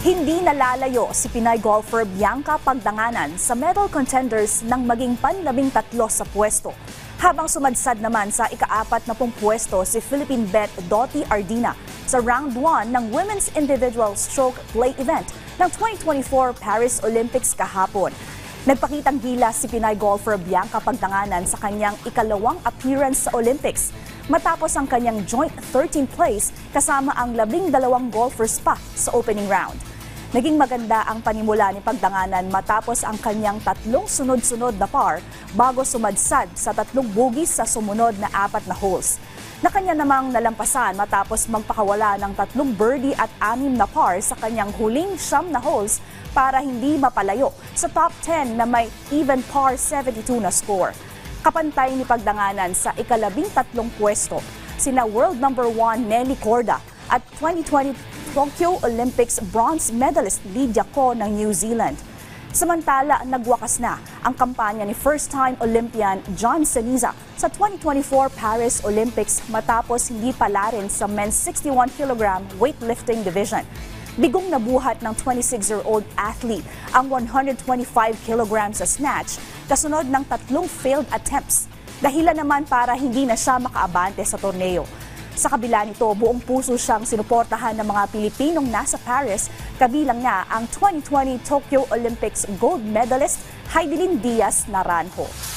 Hindi nalalayo si Pinay golfer Bianca Pagdanganan sa medal contenders ng maging panlabing tatlo sa pwesto. Habang sumadsad naman sa ikaapat na pong pwesto si Philippine Bet Dottie Ardina sa round 1 ng Women's Individual Stroke Play event ng 2024 Paris Olympics kahapon. Nagpakitang gilas si Pinay golfer Bianca Pagdanganan sa kanyang ikalawang appearance sa Olympics matapos ang kanyang joint 13th place kasama ang labing dalawang golfers pa sa opening round. Naging maganda ang panimula ni Pagdanganan matapos ang kanyang tatlong sunod-sunod na par bago sumadsad sa tatlong bugis sa sumunod na apat na holes. Na kanya namang nalampasan matapos magpakawala ng tatlong birdie at anim na par sa kanyang huling siyam na holes para hindi mapalayo sa top 10 na may even par 72 na score. Kapantay ni Pagdanganan sa ikalabing tatlong pwesto, sina world number 1 Nelly Corda at 2020 Tokyo Olympics bronze medalist Lydia Ko ng New Zealand. Samantala, nagwakas na ang kampanya ni first-time Olympian John Ceniza sa 2024 Paris Olympics matapos hindi pala rin sa men's 61 kg weightlifting division. Bigong nabuhat ng 26-year-old athlete ang 125 kg sa snatch kasunod ng tatlong failed attempts. Dahilan naman para hindi na siya makaabante sa torneo. Sa kabila nito, buong puso siyang sinuportahan ng mga Pilipinong nasa Paris, kabilang na ang 2020 Tokyo Olympics gold medalist Heidelin Diaz Naranjo.